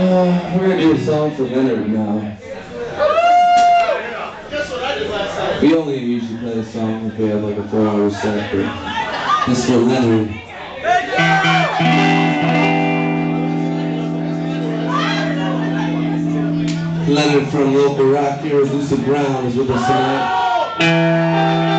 Uh, we're gonna do a song for Leonard now. We only usually play a song if we have like a four hour set, but this for Leonard. Leonard from local rock heroes, Lucid Brown is with us tonight.